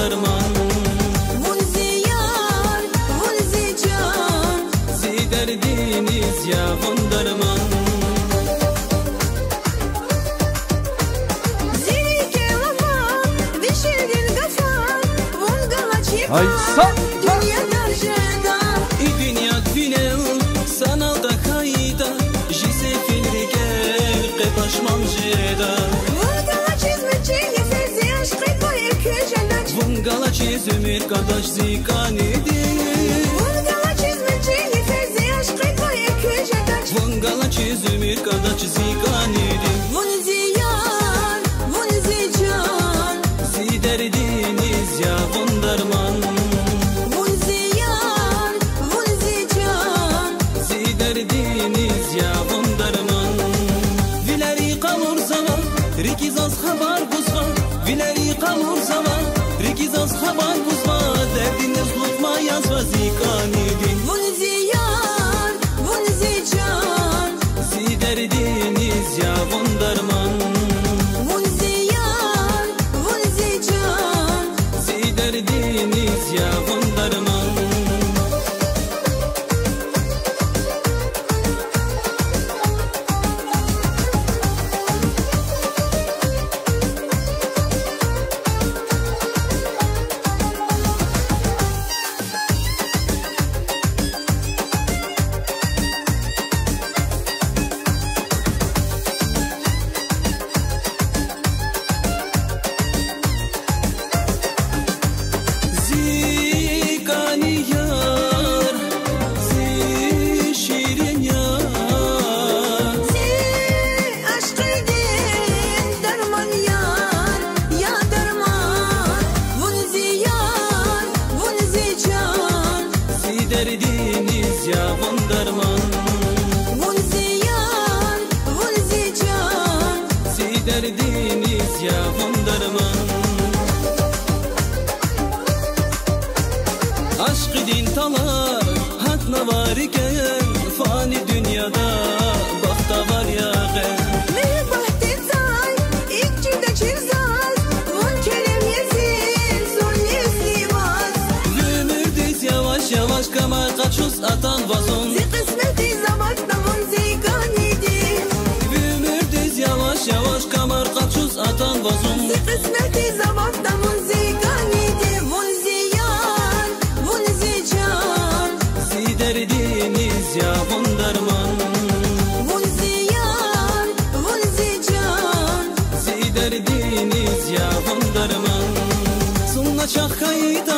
درمان منزی یار منزی جان زی دردینیز یاون درمان Ay sen. Dünya Vungala çiz ümit kardeş zikanidi Vungala çizmeci Yefezi aşkı koyu köşeden Vungala çiz ümit kardeş zikanidi Vun ziyan, vun zican? Derdiniz ya Wunderman Vun ziyan, vun zican? Derdiniz ya Wunderman Vileri kamur zaman Rikizaz haber buzma Vileri kamur zaman Rikizaz haber buzma Derdiniz lutma yaz vazikanidi Vun derdiniz ya Wunderman Aşk din talar Hak ne var iken Fani dünyada Bakta var ya Ömürdeyiz yavaş yavaş Kamar kaçuz atan vazon Sunna çakayda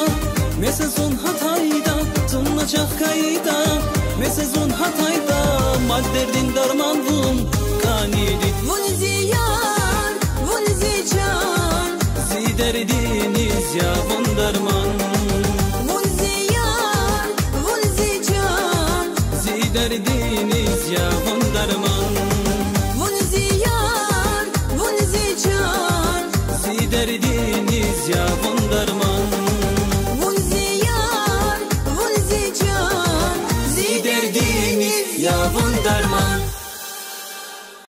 Mese son hatayda Sunna çakayda Mese son hatayda. Mal derdin darman vun Kanidi Vun ziyan, vun zican Si derdiniz ya Wunderman Vun ziyan, vun zican Si derdiniz ya Vun